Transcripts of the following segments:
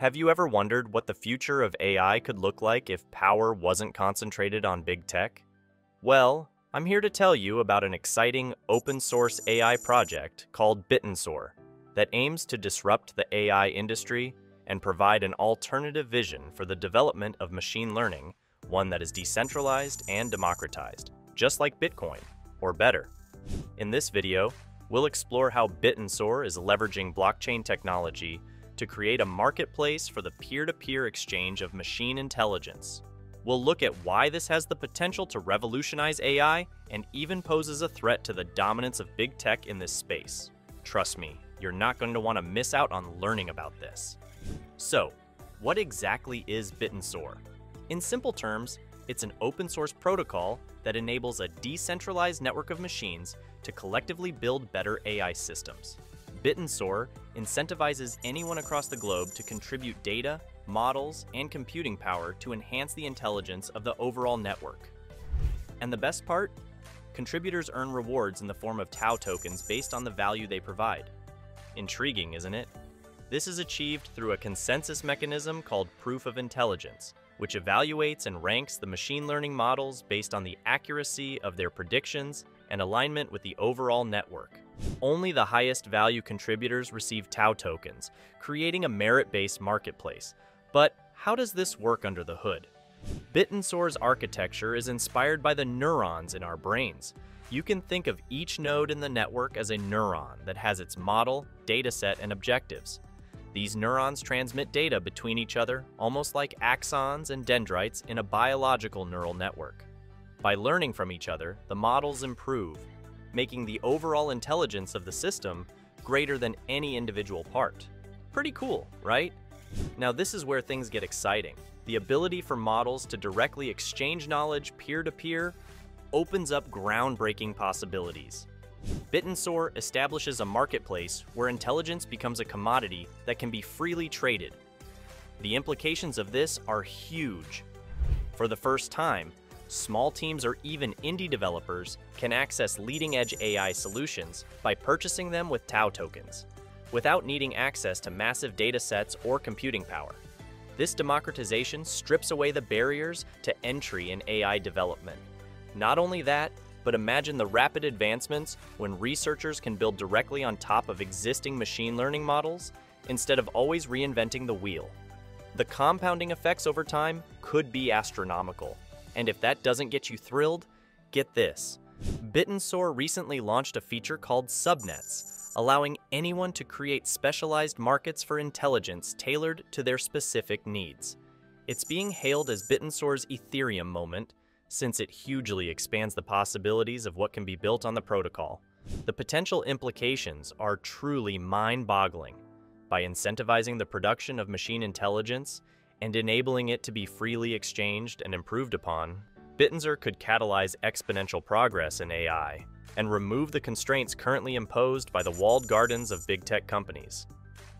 Have you ever wondered what the future of AI could look like if power wasn't concentrated on big tech? Well, I'm here to tell you about an exciting open source AI project called Bittensor that aims to disrupt the AI industry and provide an alternative vision for the development of machine learning, one that is decentralized and democratized, just like Bitcoin, or better. In this video, we'll explore how Bittensor is leveraging blockchain technology to create a marketplace for the peer-to-peer exchange of machine intelligence. We'll look at why this has the potential to revolutionize AI and even poses a threat to the dominance of big tech in this space. Trust me, you're not going to want to miss out on learning about this. So, what exactly is Bittensor? In simple terms, it's an open source protocol that enables a decentralized network of machines to collectively build better AI systems. Bittensor incentivizes anyone across the globe to contribute data, models, and computing power to enhance the intelligence of the overall network. And the best part? Contributors earn rewards in the form of TAO tokens based on the value they provide. Intriguing, isn't it? This is achieved through a consensus mechanism called Proof of Intelligence, which evaluates and ranks the machine learning models based on the accuracy of their predictions and alignment with the overall network. Only the highest value contributors receive TAO tokens, creating a merit-based marketplace. But how does this work under the hood? Bittensor's architecture is inspired by the neurons in our brains. You can think of each node in the network as a neuron that has its model, dataset, and objectives. These neurons transmit data between each other, almost like axons and dendrites in a biological neural network. By learning from each other, the models improve, making the overall intelligence of the system greater than any individual part. Pretty cool, right? Now this is where things get exciting. The ability for models to directly exchange knowledge peer-to-peer -peer opens up groundbreaking possibilities. Bittensor establishes a marketplace where intelligence becomes a commodity that can be freely traded. The implications of this are huge. For the first time, small teams or even indie developers can access leading-edge AI solutions by purchasing them with TAO tokens, without needing access to massive datasets or computing power. This democratization strips away the barriers to entry in AI development. Not only that, but imagine the rapid advancements when researchers can build directly on top of existing machine learning models instead of always reinventing the wheel. The compounding effects over time could be astronomical. And if that doesn't get you thrilled, get this. Bittensor recently launched a feature called subnets, allowing anyone to create specialized markets for intelligence tailored to their specific needs. It's being hailed as Bittensor's Ethereum moment, since it hugely expands the possibilities of what can be built on the protocol. The potential implications are truly mind-boggling. By incentivizing the production of machine intelligence and enabling it to be freely exchanged and improved upon, Bittensor could catalyze exponential progress in AI and remove the constraints currently imposed by the walled gardens of big tech companies.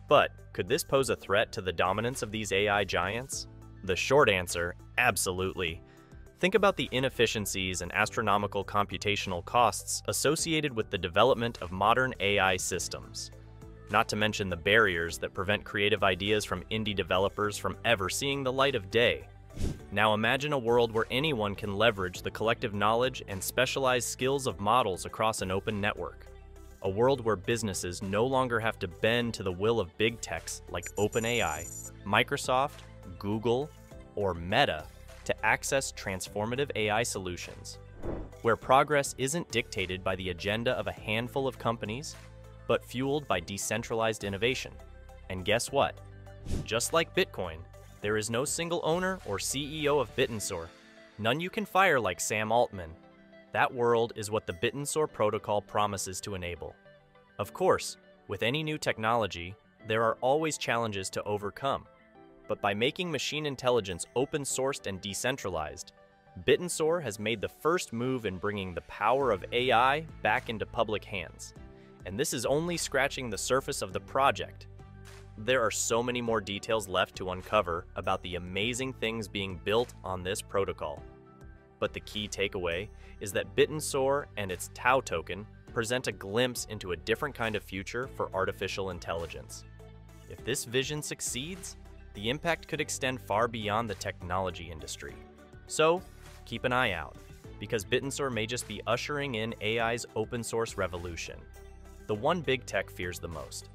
But could this pose a threat to the dominance of these AI giants? The short answer, absolutely. Think about the inefficiencies and astronomical computational costs associated with the development of modern AI systems. Not to mention the barriers that prevent creative ideas from indie developers from ever seeing the light of day. Now imagine a world where anyone can leverage the collective knowledge and specialized skills of models across an open network. A world where businesses no longer have to bend to the will of big techs like OpenAI, Microsoft, Google, or Meta to access transformative AI solutions, where progress isn't dictated by the agenda of a handful of companies, but fueled by decentralized innovation. And guess what? Just like Bitcoin, there is no single owner or CEO of Bittensor. None you can fire like Sam Altman. That world is what the Bittensor protocol promises to enable. Of course, with any new technology, there are always challenges to overcome, but by making machine intelligence open sourced and decentralized, Bittensor has made the first move in bringing the power of AI back into public hands. And this is only scratching the surface of the project. There are so many more details left to uncover about the amazing things being built on this protocol. But the key takeaway is that Bittensor and its TAO token present a glimpse into a different kind of future for artificial intelligence. If this vision succeeds, the impact could extend far beyond the technology industry. So, keep an eye out, because Bittensor may just be ushering in AI's open source revolution, the one big tech fears the most.